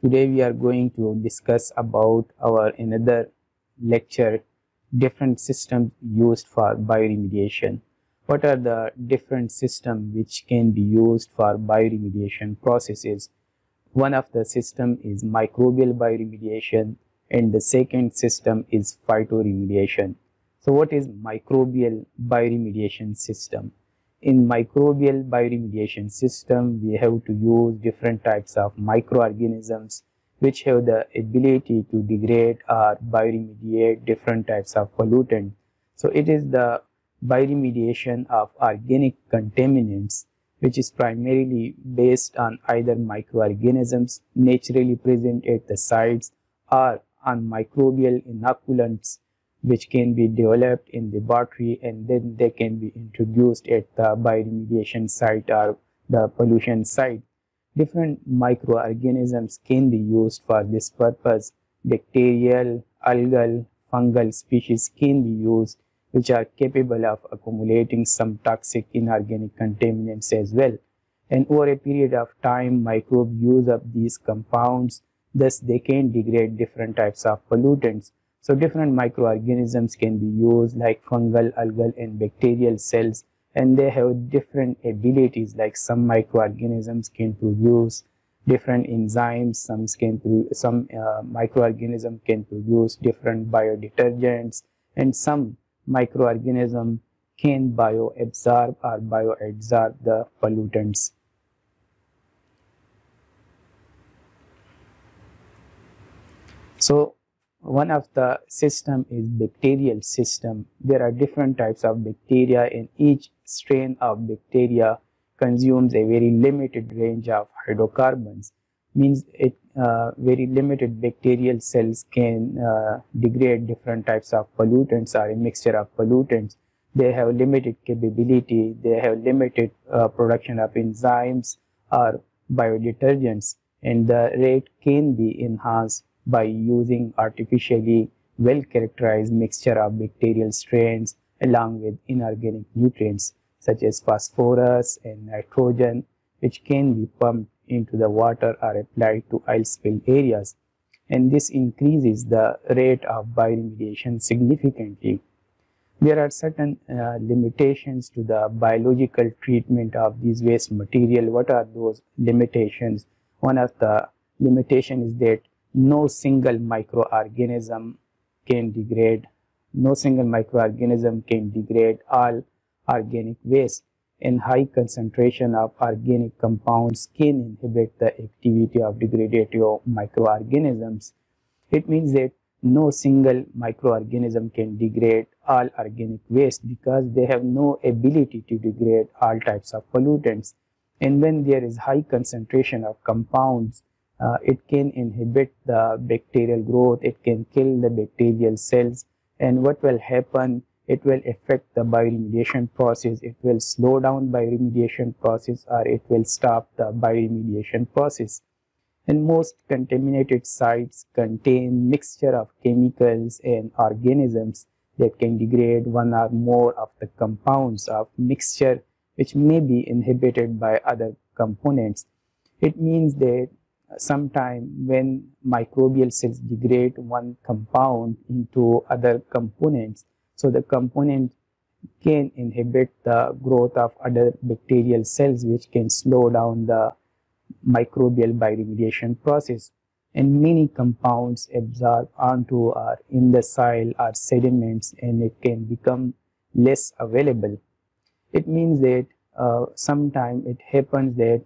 Today we are going to discuss about our another lecture different systems used for bioremediation. What are the different systems which can be used for bioremediation processes? One of the system is microbial bioremediation and the second system is phytoremediation. So what is microbial bioremediation system? In microbial bioremediation system, we have to use different types of microorganisms which have the ability to degrade or bioremediate different types of pollutant. So it is the bioremediation of organic contaminants which is primarily based on either microorganisms naturally present at the sites or on microbial inoculants which can be developed in the battery and then they can be introduced at the bioremediation site or the pollution site. Different microorganisms can be used for this purpose. Bacterial, algal, fungal species can be used which are capable of accumulating some toxic inorganic contaminants as well. And over a period of time, microbes use up these compounds, thus they can degrade different types of pollutants. So different microorganisms can be used like fungal, algal and bacterial cells and they have different abilities like some microorganisms can produce different enzymes, some can some uh, microorganism can produce different biodetergents and some microorganism can bioabsorb or bioadsorb the pollutants. So one of the system is bacterial system. There are different types of bacteria and each strain of bacteria consumes a very limited range of hydrocarbons. Means it uh, very limited bacterial cells can uh, degrade different types of pollutants or a mixture of pollutants. They have limited capability, they have limited uh, production of enzymes or biodetergents and the rate can be enhanced by using artificially well characterized mixture of bacterial strains along with inorganic nutrients such as phosphorus and nitrogen which can be pumped into the water or applied to oil spill areas and this increases the rate of bioremediation significantly. There are certain uh, limitations to the biological treatment of these waste material. What are those limitations? One of the limitation is that no single microorganism can degrade, no single microorganism can degrade all organic waste and high concentration of organic compounds can inhibit the activity of degradative microorganisms. It means that no single microorganism can degrade all organic waste because they have no ability to degrade all types of pollutants. And when there is high concentration of compounds, uh, it can inhibit the bacterial growth, it can kill the bacterial cells and what will happen it will affect the bioremediation process, it will slow down bioremediation process or it will stop the bioremediation process. And most contaminated sites contain mixture of chemicals and organisms that can degrade one or more of the compounds of mixture which may be inhibited by other components. It means that sometime when microbial cells degrade one compound into other components, so the component can inhibit the growth of other bacterial cells which can slow down the microbial bioremediation process and many compounds absorb onto or in the soil or sediments and it can become less available. It means that uh, sometime it happens that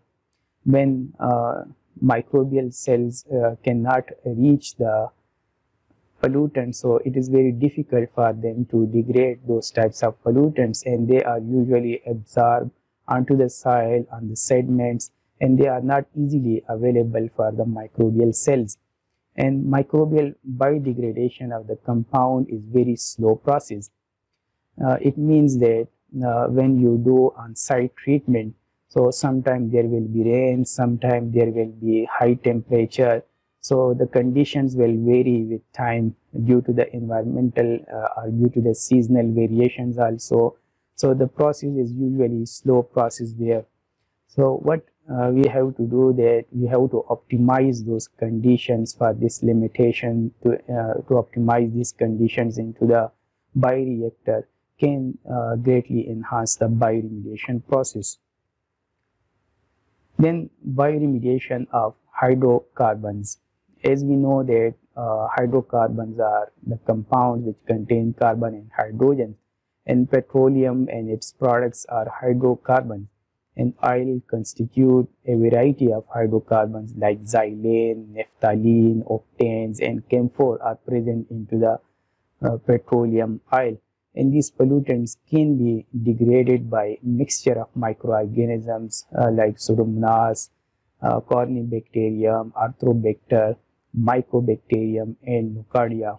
when uh, microbial cells uh, cannot reach the pollutants. So it is very difficult for them to degrade those types of pollutants and they are usually absorbed onto the soil on the sediments and they are not easily available for the microbial cells. And microbial biodegradation of the compound is very slow process. Uh, it means that uh, when you do on-site treatment so sometimes there will be rain sometimes there will be high temperature so the conditions will vary with time due to the environmental uh, or due to the seasonal variations also. So the process is usually slow process there. So what uh, we have to do that we have to optimize those conditions for this limitation to uh, to optimize these conditions into the bioreactor can uh, greatly enhance the bioremediation process then bioremediation of hydrocarbons. As we know that uh, hydrocarbons are the compounds which contain carbon and hydrogen and petroleum and its products are hydrocarbons. And oil constitute a variety of hydrocarbons like xylene, naphthalene, octanes and camphor are present into the uh, petroleum oil and these pollutants can be degraded by mixture of microorganisms uh, like pseudomonas, uh, corynebacterium, arthrobacter, mycobacterium and nocardia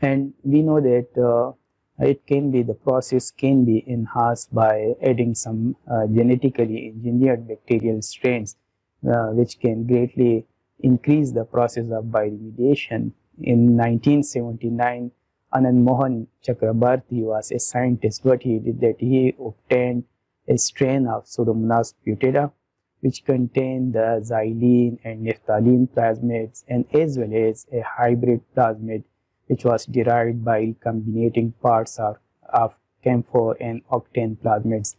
and we know that uh, it can be the process can be enhanced by adding some uh, genetically engineered bacterial strains uh, which can greatly increase the process of bioremediation. In 1979, Anand Mohan Chakrabarty was a scientist. What he did that he obtained a strain of Pseudomonas putida which contained the xylene and naphthalene plasmids and as well as a hybrid plasmid which was derived by combining parts of, of camphor and octane plasmids.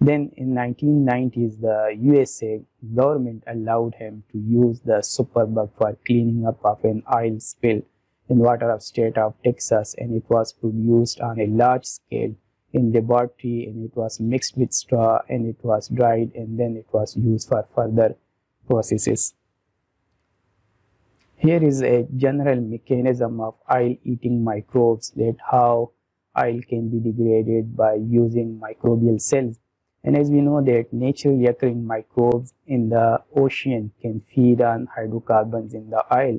Then in 1990s, the USA government allowed him to use the superbug for cleaning up of an oil spill in water of state of Texas and it was produced on a large scale in the laboratory and it was mixed with straw and it was dried and then it was used for further processes. Here is a general mechanism of oil eating microbes that how oil can be degraded by using microbial cells. And as we know that naturally occurring microbes in the ocean can feed on hydrocarbons in the oil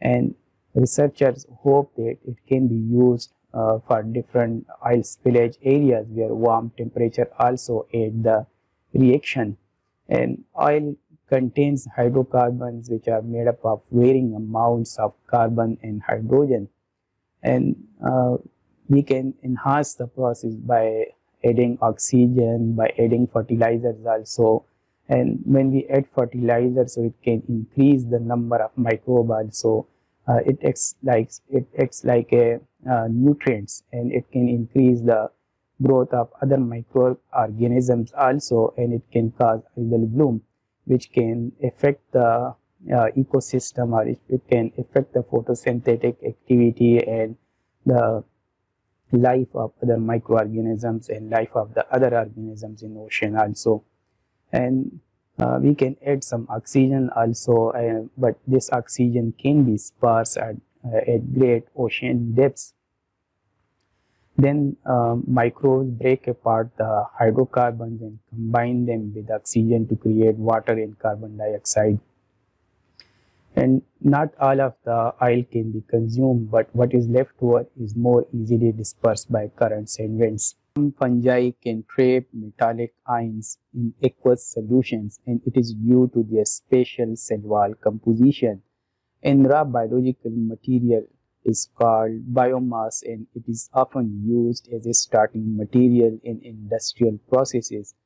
and researchers hope that it can be used uh, for different oil spillage areas where warm temperature also aid the reaction. And oil contains hydrocarbons which are made up of varying amounts of carbon and hydrogen. And uh, we can enhance the process by adding oxygen by adding fertilizers also. And when we add fertilizer so it can increase the number of microbes also uh, it acts like it acts like a uh, nutrients and it can increase the growth of other microorganisms also and it can cause algal bloom which can affect the uh, ecosystem or it, it, can affect the photosynthetic activity and the life of other microorganisms and life of the other organisms in ocean also. And uh, we can add some oxygen also uh, but this oxygen can be sparse at, uh, at great ocean depths then um, microbes break apart the hydrocarbons and combine them with oxygen to create water and carbon dioxide. And not all of the oil can be consumed, but what is left over is more easily dispersed by currents and winds. Some fungi can trap metallic ions in aqueous solutions and it is due to their special cell wall composition. In biological material, is called biomass and it is often used as a starting material in industrial processes.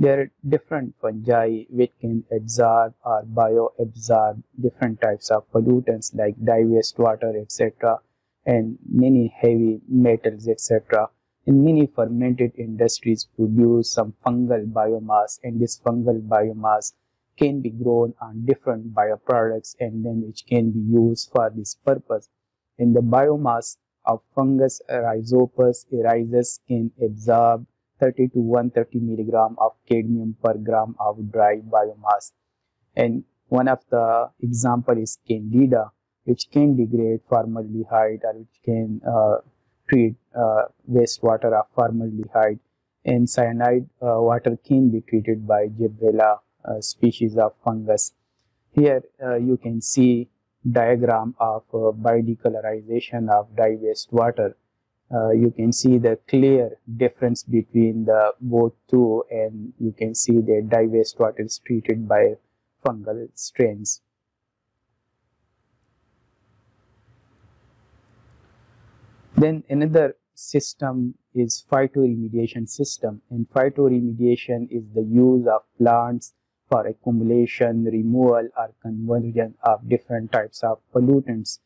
There are different fungi which can absorb or bioabsorb different types of pollutants like dye wastewater etc. and many heavy metals etc. And many fermented industries produce some fungal biomass and this fungal biomass can be grown on different bioproducts and then which can be used for this purpose in the biomass of fungus Rhizopus arrhizus can absorb 30 to 130 milligram of cadmium per gram of dry biomass. And one of the example is candida, which can degrade formaldehyde or which can uh, treat uh, wastewater of formaldehyde. And cyanide uh, water can be treated by Gibberella uh, species of fungus. Here uh, you can see diagram of uh, biodecolorization of dye wastewater, uh, you can see the clear difference between the both two and you can see the dye wastewater is treated by fungal strains. Then another system is phytoremediation system and phytoremediation is the use of plants for accumulation, removal or conversion of different types of pollutants.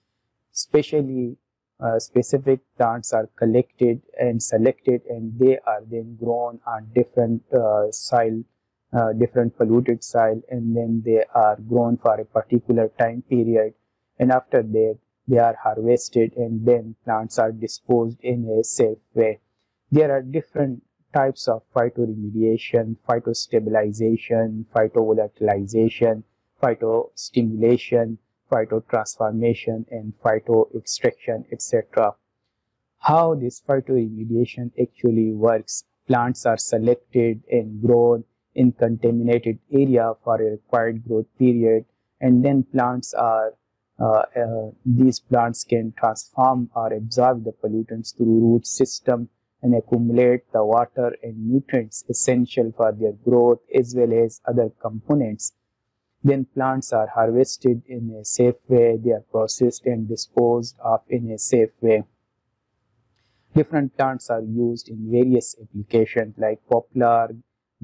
Especially uh, specific plants are collected and selected and they are then grown on different uh, soil, uh, different polluted soil and then they are grown for a particular time period and after that they are harvested and then plants are disposed in a safe way. There are different types of phytoremediation, phytostabilization, phytovolatilization, phytostimulation, phytotransformation and phytoextraction etc. How this phytoremediation actually works, plants are selected and grown in contaminated area for a required growth period and then plants are Uh, uh, these plants can transform or absorb the pollutants through root system and accumulate the water and nutrients essential for their growth as well as other components. Then plants are harvested in a safe way, they are processed and disposed of in a safe way. Different plants are used in various applications like poplar,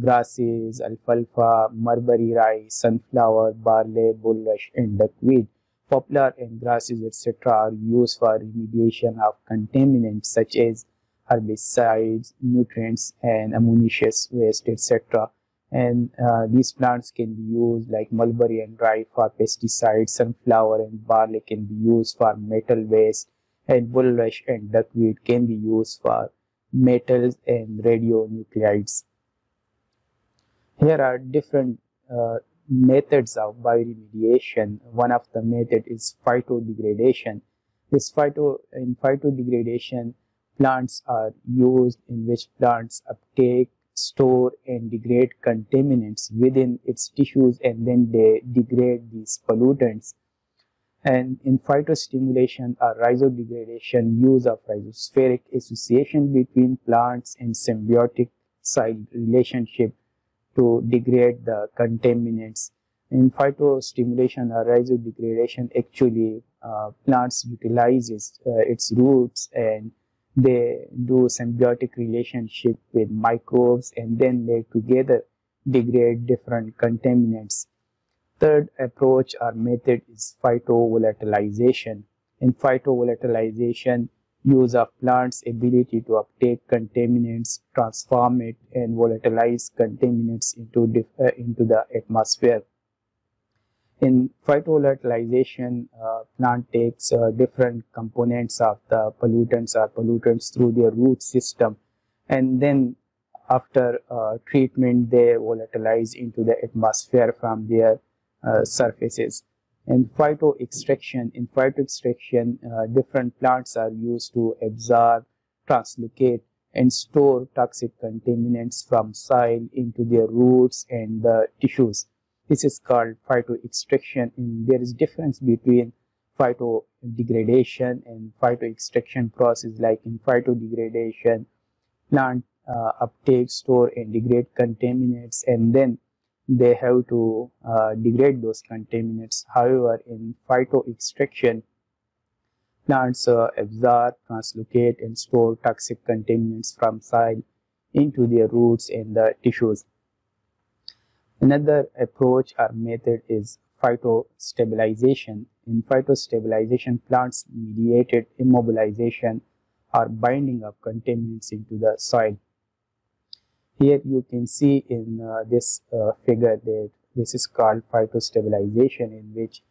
grasses, alfalfa, mulberry rice, sunflower, barley, bulrush and duckweed. Poplar and grasses etc. are used for remediation of contaminants such as herbicides, nutrients and ammonious waste etc. And uh, these plants can be used like mulberry and rye for pesticides, sunflower and barley can be used for metal waste and bulrush and duckweed can be used for metals and radionuclides. Here are different uh, methods of bioremediation. One of the method is phytodegradation. This phyto in phytodegradation, plants are used in which plants uptake, store and degrade contaminants within its tissues and then they degrade these pollutants. And in phytostimulation or rhizodegradation, use of rhizospheric association between plants and symbiotic soil relationship to degrade the contaminants. In phytostimulation or rhizodegradation, actually uh, plants utilizes uh, its roots and they do symbiotic relationship with microbes and then they together degrade different contaminants. Third approach or method is phytovolatilization. In phytovolatilization, use of plants ability to uptake contaminants, transform it and volatilize contaminants into, uh, into the atmosphere. In phytovolatilization, uh, plant takes uh, different components of the pollutants or pollutants through their root system and then after uh, treatment they volatilize into the atmosphere from their uh, surfaces and phytoextraction. In phytoextraction, uh, different plants are used to absorb, translocate, and store toxic contaminants from soil into their roots and the tissues. This is called phytoextraction. And there is difference between phytodegradation and phytoextraction process. Like in phytodegradation, plant uh, uptake, store, and degrade contaminants, and then they have to uh, degrade those contaminants. However, in phytoextraction, plants uh, absorb, translocate and store toxic contaminants from soil into their roots and the tissues. Another approach or method is phytostabilization. In phytostabilization, plants mediated immobilization or binding of contaminants into the soil. Here you can see in uh, this uh, figure that this is called phytostabilization in which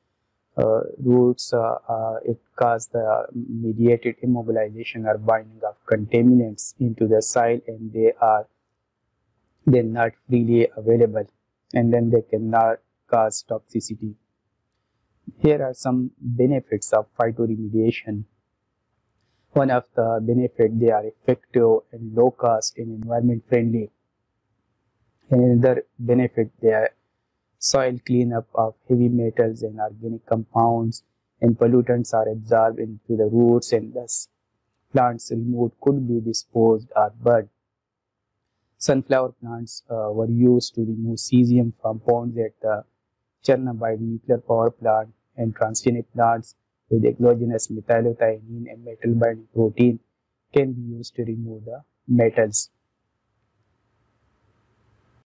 uh, roots uh, uh, it cause the mediated immobilization or binding of contaminants into the soil and they are then not freely available and then they cannot cause toxicity. Here are some benefits of phytoremediation. One of the benefits they are effective and low cost and environment friendly. Another benefit they are soil cleanup of heavy metals and organic compounds and pollutants are absorbed into the roots and thus plants removed could be disposed or burned. Sunflower plants uh, were used to remove cesium from ponds at the Chernobyl nuclear power plant and transgenic plants with exogenous metallothionein and metal binding protein can be used to remove the metals